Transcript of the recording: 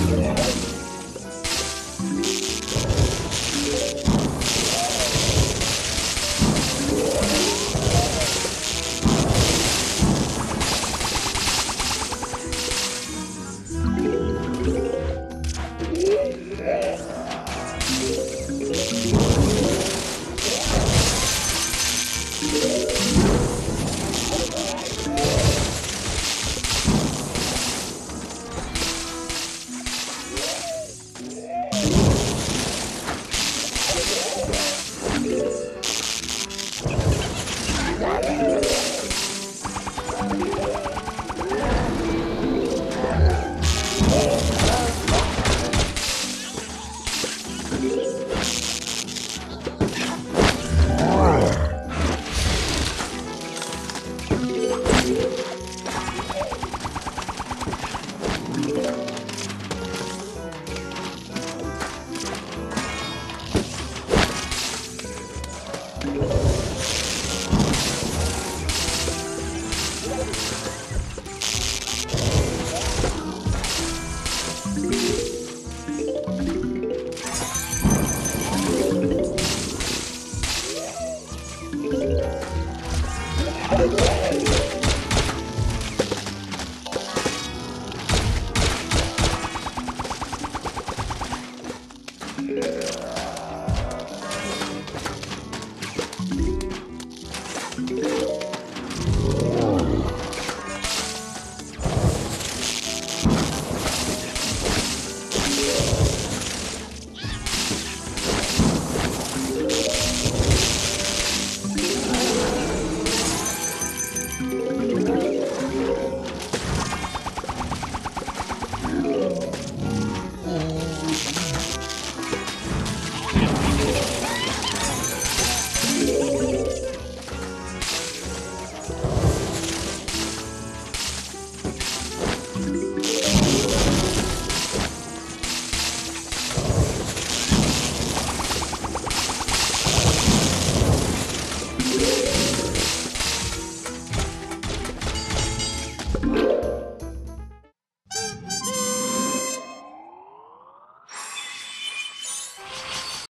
Yeah. you Oh, Bye.